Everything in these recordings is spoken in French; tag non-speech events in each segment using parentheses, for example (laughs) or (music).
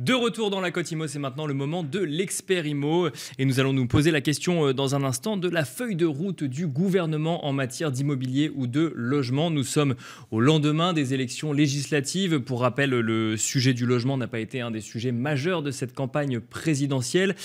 De retour dans la Côte Imo, c'est maintenant le moment de l'expert Imo. Et nous allons nous poser la question euh, dans un instant de la feuille de route du gouvernement en matière d'immobilier ou de logement. Nous sommes au lendemain des élections législatives. Pour rappel, le sujet du logement n'a pas été un des sujets majeurs de cette campagne présidentielle.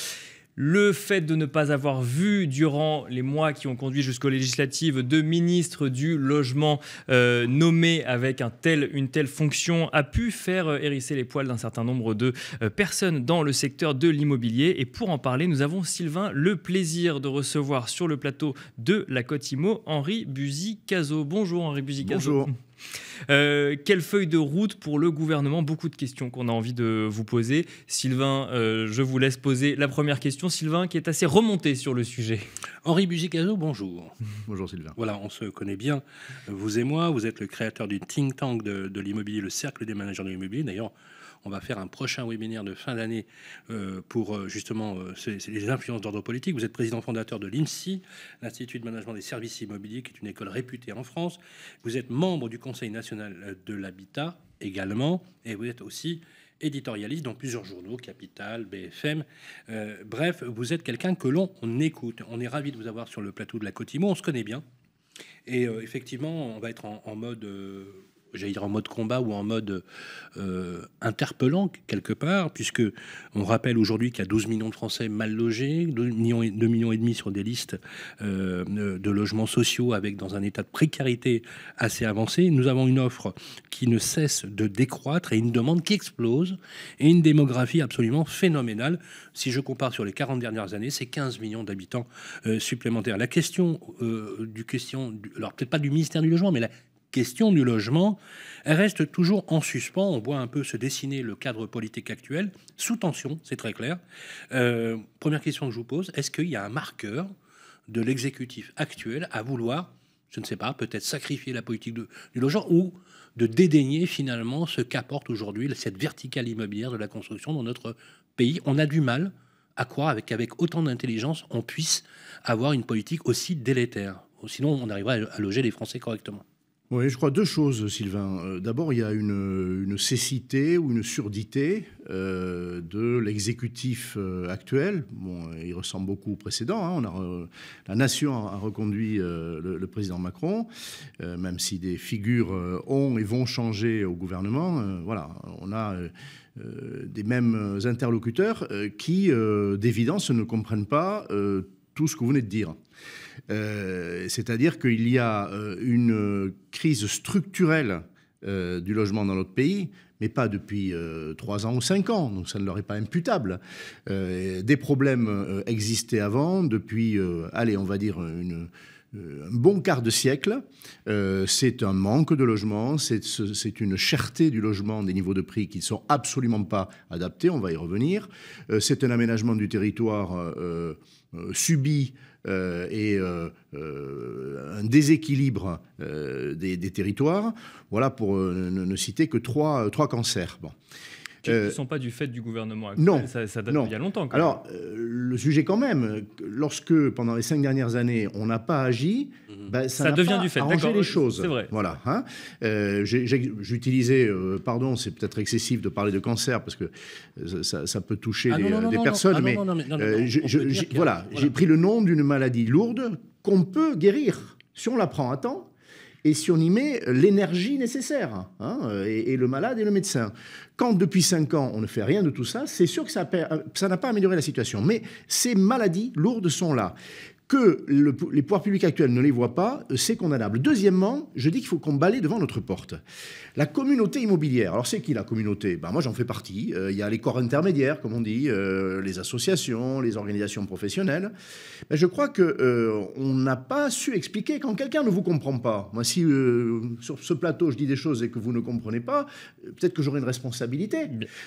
Le fait de ne pas avoir vu durant les mois qui ont conduit jusqu'aux législatives de ministres du logement euh, nommés avec un tel, une telle fonction a pu faire euh, hérisser les poils d'un certain nombre de euh, personnes dans le secteur de l'immobilier. Et pour en parler, nous avons Sylvain le plaisir de recevoir sur le plateau de la Côte Imo Henri Buzy-Cazot. Bonjour Henri Buzy-Cazot. Bonjour. Euh, quelle feuille de route pour le gouvernement? Beaucoup de questions qu'on a envie de vous poser. Sylvain, euh, je vous laisse poser la première question. Sylvain, qui est assez remonté sur le sujet. Henri Buzicazo, bonjour. (laughs) Bonjour Sylvain. Voilà, on se connaît bien, vous et moi. Vous êtes le créateur du think tank de, de l'immobilier, le Cercle des managers de l'immobilier. D'ailleurs, on va faire un prochain webinaire de fin d'année euh, pour euh, justement euh, les influences d'ordre politique. Vous êtes président fondateur de l'INSI, l'Institut de management des services immobiliers, qui est une école réputée en France. Vous êtes membre du Conseil national de l'habitat également, et vous êtes aussi éditorialiste dans plusieurs journaux, Capital, BFM. Bref, vous êtes quelqu'un que l'on on écoute. On est ravi de vous avoir sur le plateau de la Cotimo. On se connaît bien. Et effectivement, on va être en, mode, j'allais dire en mode combat ou en mode euh, interpellant quelque part, puisque on rappelle aujourd'hui qu'il y a 12 millions de Français mal logés, 2 millions et, 2 millions et demi sur des listes euh, de logements sociaux avec dans un état de précarité assez avancé. Nous avons une offre qui ne cesse de décroître et une demande qui explose et une démographie absolument phénoménale. Si je compare sur les 40 dernières années, c'est 15 millions d'habitants euh, supplémentaires. La question euh, du question, alors peut-être pas du ministère du logement, mais la question du logement, reste toujours en suspens. On voit un peu se dessiner le cadre politique actuel sous tension, c'est très clair. Euh, première question que je vous pose est-ce qu'il y a un marqueur de l'exécutif actuel à vouloir, je ne sais pas, peut-être sacrifier la politique de- du logement ou de dédaigner finalement ce qu'apporte aujourd'hui cette verticale immobilière de la construction dans notre pays? On a du mal à croire avec, avec autant d'intelligence on puisse avoir une politique aussi délétère. Sinon, on arrivera à loger les Français correctement. Oui, je crois deux choses, Sylvain. Euh, D'abord, il y a une, cécité ou une surdité euh, de l'exécutif euh, actuel. Il ressemble beaucoup au précédent. hein. La nation a reconduit le, le président Macron, même si des figures ont et vont changer au gouvernement. voilà, on a des mêmes interlocuteurs qui, d'évidence, ne comprennent pas tout ce que vous venez de dire. Euh, C'est-à-dire qu'il y a euh, une crise structurelle euh, du logement dans notre pays, mais pas depuis euh, trois ans ou cinq ans, donc ça ne leur est pas imputable. Des problèmes existaient avant, depuis, allez, on va dire, une, un bon quart de siècle. Euh, c'est un manque de logement, c'est ce- c'est une cherté du logement, des niveaux de prix qui ne sont absolument pas adaptés, on va y revenir. Euh, c'est un aménagement du territoire euh, euh, subi euh, et euh, euh, un déséquilibre euh, des, territoires. Voilà pour euh, ne, citer que trois, trois cancers. Qui ne Euh, sont pas du fait du gouvernement actuel. non, ça, ça date non. d'il y a longtemps. quand même. Alors, euh, le sujet quand même, lorsque pendant les cinq dernières années, on n'a pas agi, ben, ça, Ça devient pas du fait, arrangé d'accord, les choses. c'est vrai. Voilà. hein. Euh, J'utilisais, euh, pardon, c'est peut-être excessif de parler de cancer parce que ça, ça peut toucher Ah des, non, non, non, des non, personnes, non. Ah non, mais euh, voilà. j'ai pris le nom d'une maladie lourde qu'on peut guérir si on la prend à temps et si on y met l'énergie nécessaire, hein, euh, et, et le malade et le médecin. Quand depuis 5 ans on ne fait rien de tout ça, c'est sûr que ça ça n'a pas amélioré la situation. Mais ces maladies lourdes sont là. Que le- les pouvoirs publics actuels ne les voient pas, euh, c'est condamnable. Deuxièmement, je dis qu'il faut qu'on balaye devant notre porte. La communauté immobilière. Alors c'est qui la communauté? Ben, Moi j'en fais partie. Euh, Il y a les corps intermédiaires, comme on dit, euh, les associations, les organisations professionnelles. Ben, je crois que euh, on n'a pas su expliquer quand quelqu'un ne vous comprend pas. Moi, si sur ce plateau je dis des choses et que vous ne comprenez pas, peut-être que j'aurai une responsabilité.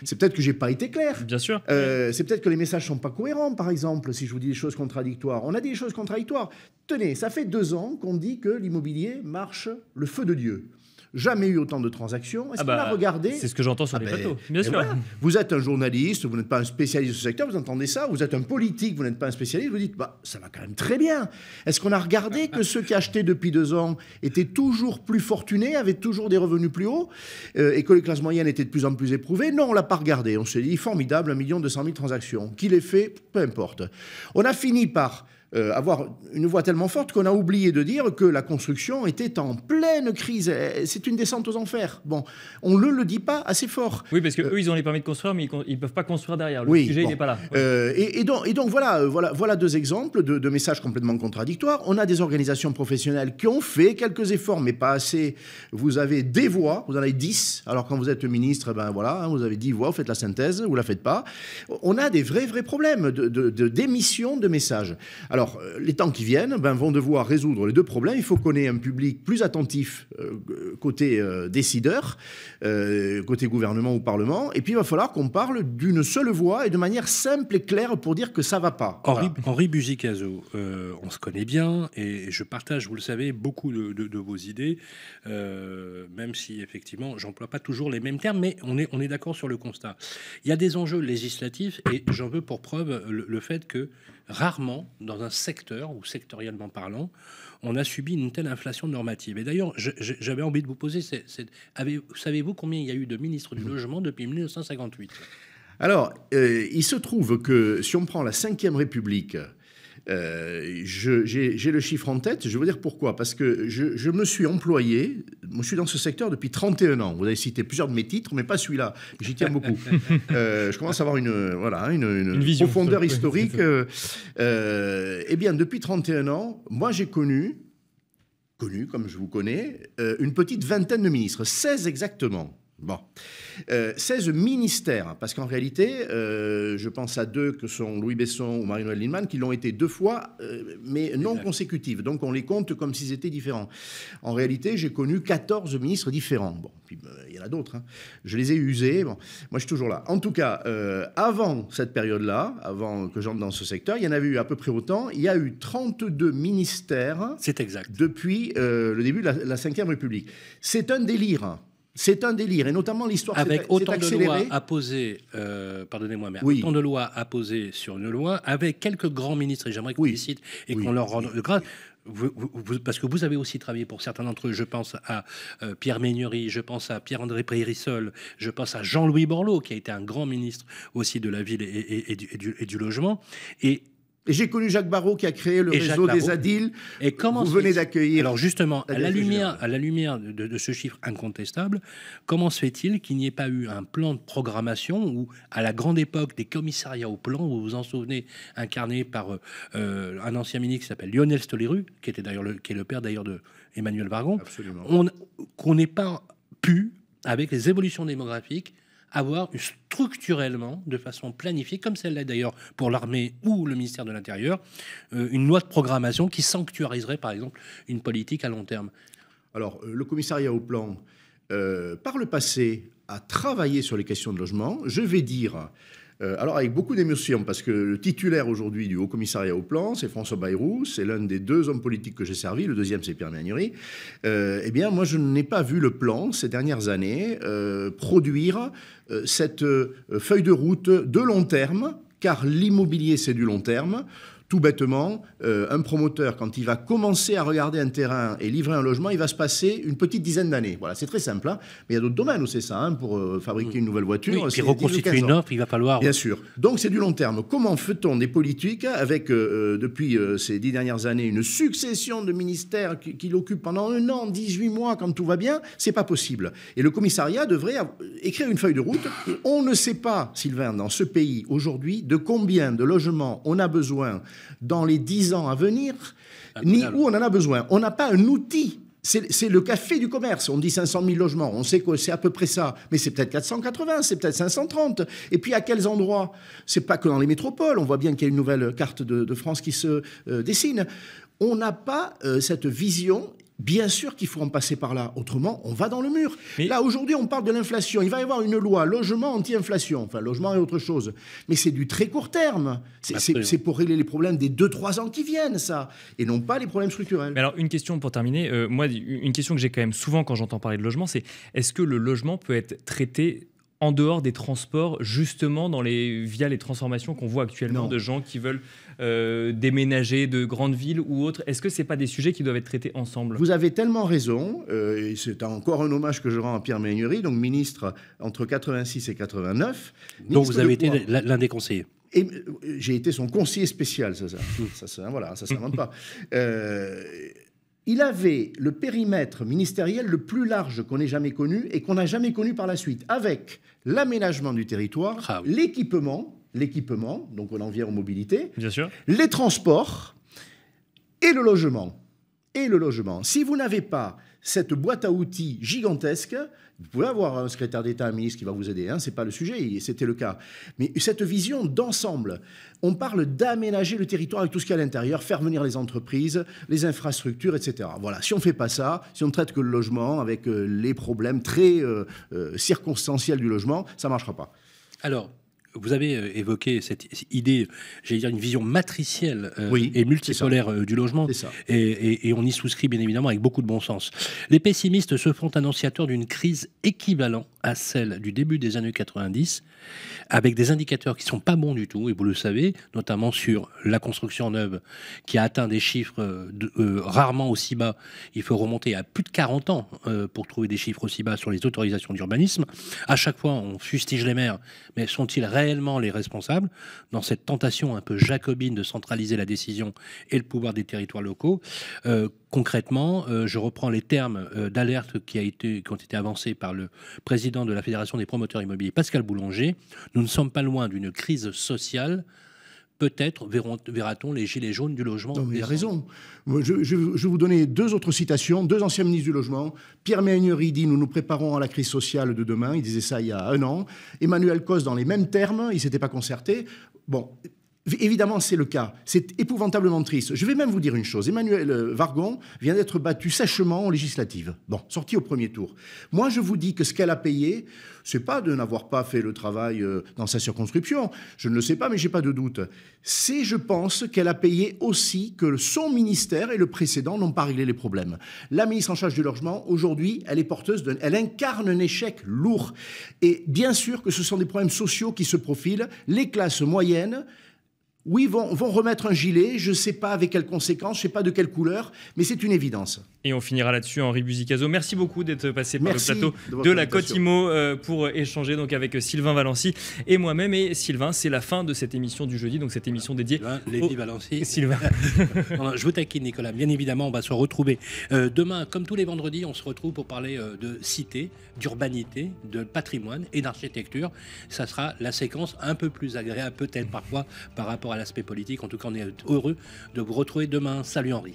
C'est peut-être que j'ai pas été clair. Bien sûr. C'est peut-être que les messages sont pas cohérents, par exemple, si je vous dis des choses contradictoires. On a dit des choses contradictoires. Tenez, ça fait deux ans qu'on dit que l'immobilier marche le feu de Dieu. jamais eu autant de transactions. Est-ce Ah qu'on a bah, regardé C'est ce que j'entends sur Ah les ben, plateaux. Bien et sûr. voilà. Vous êtes un journaliste, vous n'êtes pas un spécialiste de ce secteur, vous entendez ça, vous êtes un politique, vous n'êtes pas un spécialiste, vous dites, bah, ça va quand même très bien. Est-ce qu'on a regardé que ceux qui achetaient depuis deux ans étaient toujours plus fortunés, avaient toujours des revenus plus hauts, euh, et que les classes moyennes étaient de plus en plus éprouvées? Non, on l'a pas regardé. On s'est dit, formidable, 1 million 200 000 transactions. Qui les fait? Peu importe. On a fini par euh, avoir une voix tellement forte qu'on a oublié de dire que la construction était en pleine crise. Euh, C'est une descente aux enfers. Bon, on ne le dit pas assez fort. Oui, parce que eux, ils ont les permis de construire, mais ils ne peuvent pas construire derrière. Le Oui, sujet, bon. il n'est pas là. Euh, et, et donc, et donc voilà, euh, voilà, voilà deux exemples de, de messages complètement contradictoires. On a des organisations professionnelles qui ont fait quelques efforts, mais pas assez. Vous avez des voix, vous en avez 10. Alors quand vous êtes ministre, ben voilà, hein, vous avez 10 voix, vous faites la synthèse, vous la faites pas. On a des vrais, vrais problèmes de, de- de- d'émission de messages. Alors, euh, les temps qui viennent ben, vont devoir résoudre les deux problèmes. Il faut qu'on ait un public plus attentif euh, côté euh, décideur, euh, côté gouvernement ou parlement. Et puis, il va falloir qu'on parle d'une seule voix et de manière simple et claire pour dire que ça va pas. Henri. Henri Buzicazo, on se connaît bien et je partage, vous le savez, beaucoup de, de- de vos idées, même si effectivement, j'emploie pas toujours les mêmes termes, mais on est, on est d'accord sur le constat. Il y a des enjeux législatifs et j'en veux pour preuve le, le fait que rarement, dans un secteur ou sectoriellement parlant, on a subi une telle inflation normative. Et d'ailleurs, j'avais envie de vous poser, savez-vous combien il y a eu de ministres du logement depuis 1958 Alors, euh, il se trouve que si on prend la Ve République, euh, j'ai le chiffre en tête, je vais vous dire pourquoi. Parce que je, je me suis employé, je suis dans ce secteur depuis 31 ans. Vous avez cité plusieurs de mes titres, mais pas celui-là. J'y tiens beaucoup. (laughs) Euh, je commence à avoir une, voilà, une, une Une vision. profondeur historique. euh, euh, eh bien, depuis 31 ans, moi j'ai connu, connu comme je vous connais, une petite vingtaine de ministres, 16 exactement. Bon. Euh, 16 ministères, parce qu'en réalité, euh, je pense à deux que sont Louis Besson ou Marie-Noël Lindemann, qui l'ont été deux fois, euh, mais non consécutives. Donc on les compte comme s'ils étaient différents. En réalité, j'ai connu 14 ministres différents. Bon, puis euh, il y en a d'autres. hein. Je les ai usés. Bon, moi, je suis toujours là. En tout cas, euh, avant cette période-là, avant que j'entre dans ce secteur, il y en avait eu à peu près autant. Il y a eu 32 ministères C'est exact. depuis euh, le début de la, la Ve République. C'est un délire. C'est un délire, et notamment l'histoire avec autant de lois apposées, euh, pardonnez-moi, mais Oui. autant de lois apposées sur une loi, avec quelques grands ministres, et j'aimerais qu'on Oui. les cite et Oui. qu'on leur rende grâce. Vous- vous- vous- parce que vous avez aussi travaillé pour certains d'entre eux. Je pense à euh, Pierre Méignery, je pense à Pierre-André Prérissol, je pense à Jean-Louis Borloo, qui a été un grand ministre aussi de la ville et, et- et du, et du- et du logement. Et, Et j'ai connu Jacques Barrault qui a créé le Et réseau des Barrault. ADIL. et comment Vous venez d'accueillir. Alors justement, à la lumière, générale. à la lumière de, de ce chiffre incontestable, comment se fait-il qu'il n'y ait pas eu un plan de programmation où, à la grande époque des commissariats au plan, vous vous en souvenez, incarné par euh, un ancien ministre qui s'appelle Lionel Stoléru, qui était d'ailleurs le, qui est le père d'ailleurs de Emmanuel Vargon, qu'on n'ait pas pu, avec les évolutions démographiques, avoir structurellement, de façon planifiée, comme celle-là d'ailleurs pour l'armée ou le ministère de l'Intérieur, euh, une loi de programmation qui sanctuariserait par exemple une politique à long terme. Alors, euh, le commissariat au plan, euh, par le passé, a travaillé sur les questions de logement. Je vais dire, euh, alors avec beaucoup d'émotion, parce que le titulaire aujourd'hui du Haut Commissariat au plan, c'est François Bayrou, c'est l'un des deux hommes politiques que j'ai servi, le deuxième c'est Pierre Magnury. Euh, eh bien, moi, je n'ai pas vu le plan ces dernières années euh, produire cette feuille de route de long terme, car l'immobilier, c'est du long terme. Tout bêtement, euh, un promoteur, quand il va commencer à regarder un terrain et livrer un logement, il va se passer une petite dizaine d'années. Voilà, c'est très simple. hein. Mais il y a d'autres domaines où c'est ça. hein, pour euh, fabriquer une nouvelle voiture, Oui, puis c'est 10 ou reconstituer 15 une offre, il va falloir. Bien sûr. Donc c'est du long terme. Comment fait-on des politiques avec, euh, euh, depuis euh, ces dix dernières années, une succession de ministères qui, qui l'occupent pendant un an, 18 mois, quand tout va bien? C'est pas possible. Et le commissariat devrait écrire une feuille de route. On ne sait pas, Sylvain, dans ce pays aujourd'hui, de combien de logements on a besoin dans les 10 ans à venir, ni Incroyable. où on en a besoin. On n'a pas un outil. C'est c'est le café du commerce. On dit 500 000 logements. On sait que c'est à peu près ça. Mais c'est peut-être 480, c'est peut-être 530. Et puis à quels endroits? C'est pas que dans les métropoles. On voit bien qu'il y a une nouvelle carte de, de France qui se euh, dessine. On n'a pas euh, cette vision. Bien sûr qu'il faut en passer par là. Autrement, on va dans le mur. Là, aujourd'hui, on parle de l'inflation. Il va y avoir une loi logement anti-inflation. Enfin, logement et autre chose. Mais c'est du très court terme. C'est pour régler les problèmes des 2-3 ans qui viennent, ça. Et non pas les problèmes structurels. Mais alors, une question pour terminer. Euh, moi, une question que j'ai quand même souvent quand j'entends parler de logement, c'est est-ce que le logement peut être traité en dehors des transports, justement dans les, via les transformations qu'on voit actuellement de gens qui veulent euh, déménager de grandes villes ou autres. Est-ce que ce pas des sujets qui doivent être traités ensemble? Vous avez tellement raison, euh, et c'est encore un hommage que je rends à Pierre Ménury, donc ministre entre 86 et 89. Donc vous avez été l'un des conseillers. Et euh, j'ai été son conseiller spécial, ça, ça, ça, ça voilà, ça s'invente (laughs) pas. Il avait le périmètre ministériel le plus large qu'on ait jamais connu et qu'on n'a jamais connu par la suite, avec l'aménagement du territoire, ah l'équipement, l'équipement, donc on en vient aux mobilités, Bien sûr. les transports et le logement. Et le logement. Si vous n'avez pas cette boîte à outils gigantesque, vous pouvez avoir un secrétaire d'État, un ministre qui va vous aider, hein, ce n'est pas le sujet, c'était le cas. Mais cette vision d'ensemble, on parle d'aménager le territoire avec tout ce qu'il y a à l'intérieur, faire venir les entreprises, les infrastructures, etc. Voilà, si on ne fait pas ça, si on ne traite que le logement avec euh, les problèmes très euh, euh, circonstanciels du logement, ça ne marchera pas. Alors, vous avez euh, évoqué cette idée, j'allais dire une vision matricielle euh, et multipolaire euh, du logement, Et, on y souscrit bien évidemment avec beaucoup de bon sens. Les pessimistes se font annonciateurs d'une crise équivalente à celle du début des années 90, avec des indicateurs qui sont pas bons du tout, et vous le savez, notamment sur la construction neuve, qui a atteint des chiffres rarement aussi bas. Il faut remonter à plus de 40 ans pour trouver des chiffres aussi bas sur les autorisations d'urbanisme. À chaque fois, on fustige les maires, mais sont-ils les responsables dans cette tentation un peu jacobine de centraliser la décision et le pouvoir des territoires locaux. Euh, concrètement, euh, je reprends les termes euh, d'alerte qui, qui ont été avancés par le président de la Fédération des promoteurs immobiliers, Pascal Boulanger. Nous ne sommes pas loin d'une crise sociale peut-être verra-t-on les gilets jaunes du logement. Non, mais il a raison. Je, je, vais vous donner deux autres citations, deux anciens ministres du logement. Pierre Méhaignery dit Nous nous préparons à la crise sociale de demain. Il disait ça il y a un an. Emmanuel Cos, dans les mêmes termes, il ne s'était pas concerté. Bon, Évidemment, c'est le cas. C'est épouvantablement triste. Je vais même vous dire une chose. Emmanuel euh, Vargon vient d'être battu sèchement en législative. Bon, sorti au premier tour. Moi, je vous dis que ce qu'elle a payé, c'est pas de n'avoir pas fait le travail euh, dans sa circonscription. Je ne le sais pas, mais j'ai pas de doute. C'est, je pense, qu'elle a payé aussi que son ministère et le précédent n'ont pas réglé les problèmes. La ministre en charge du logement, aujourd'hui, elle est porteuse elle incarne un échec lourd. Et bien sûr que ce sont des problèmes sociaux qui se profilent. Les classes moyennes, oui, vont, vont remettre un gilet, je ne sais pas avec quelles conséquences, je ne sais pas de quelle couleur, mais c'est une évidence. Et on finira là-dessus, Henri Buzicazo. Merci beaucoup d'être passé par le plateau de, la Côte Imo euh, pour échanger donc avec Sylvain Valency et moi-même. Et Sylvain, c'est la fin de cette émission du jeudi, donc cette émission dédiée. Lévi Valency. (laughs) Sylvain. (laughs) je vous taquine, Nicolas. Bien évidemment, on va se retrouver euh, demain, comme tous les vendredis, on se retrouve pour parler euh, de cité, d'urbanité, de patrimoine et d'architecture. Ça sera la séquence un peu plus agréable, peut-être parfois, par rapport l'aspect politique. En tout cas, on est heureux de vous retrouver demain. Salut Henri.